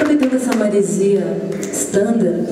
aproveitando essa maresia standard,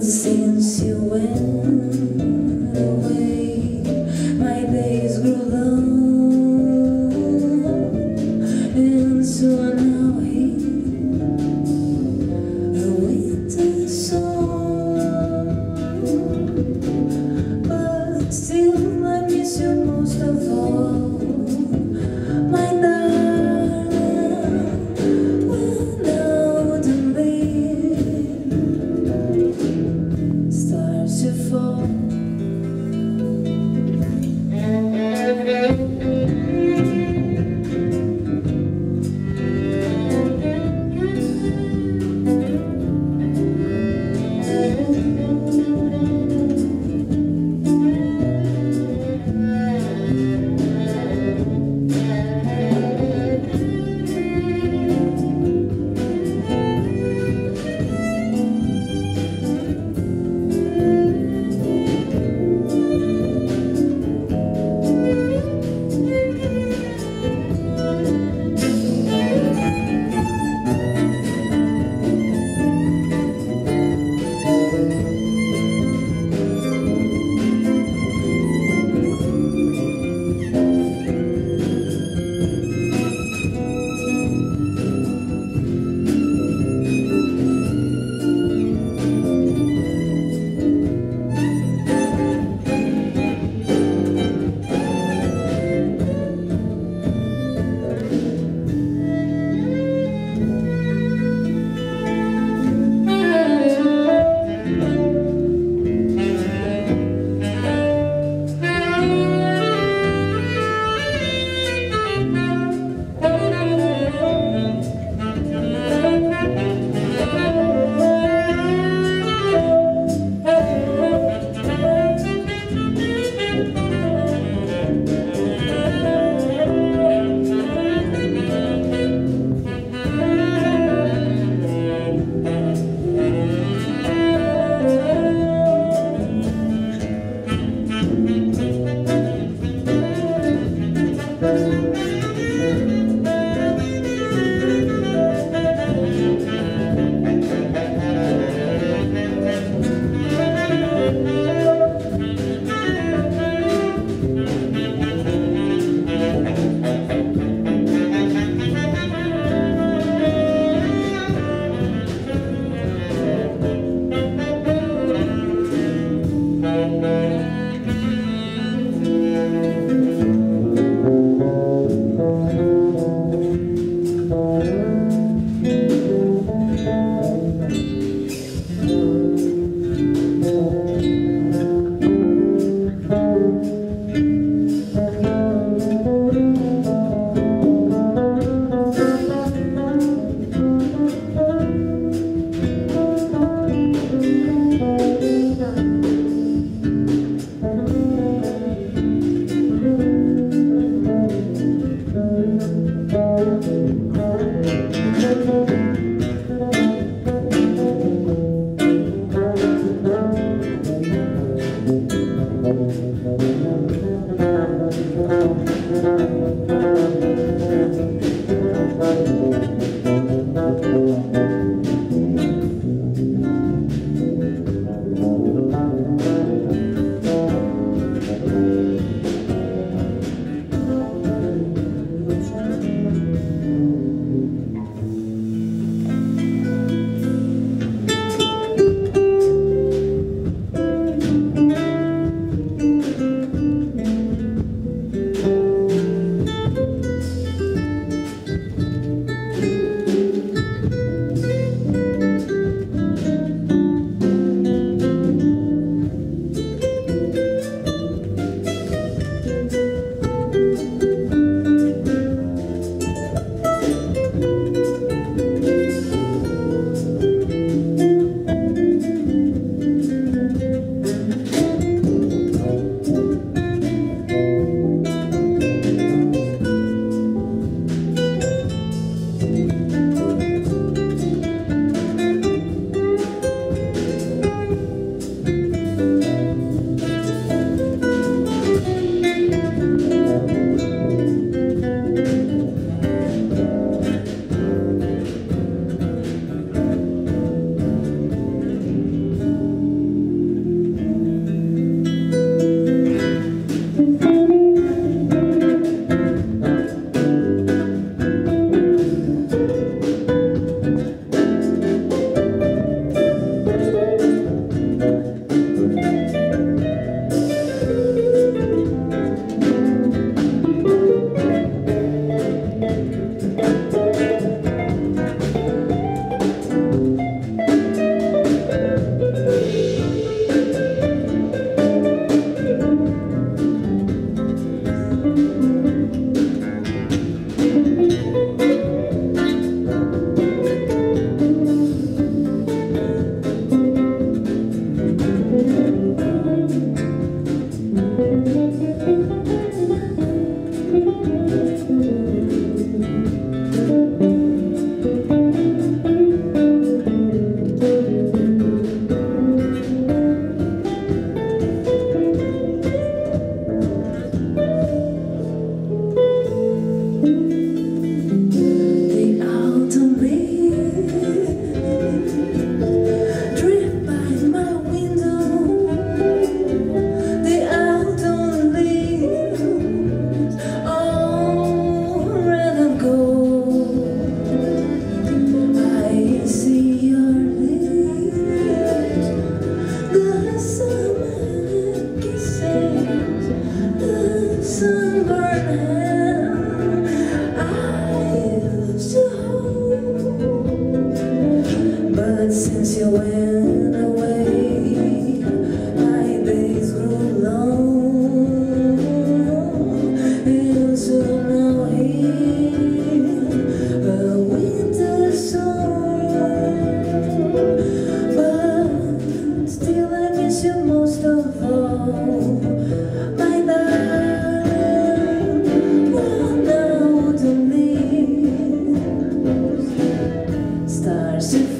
see. Música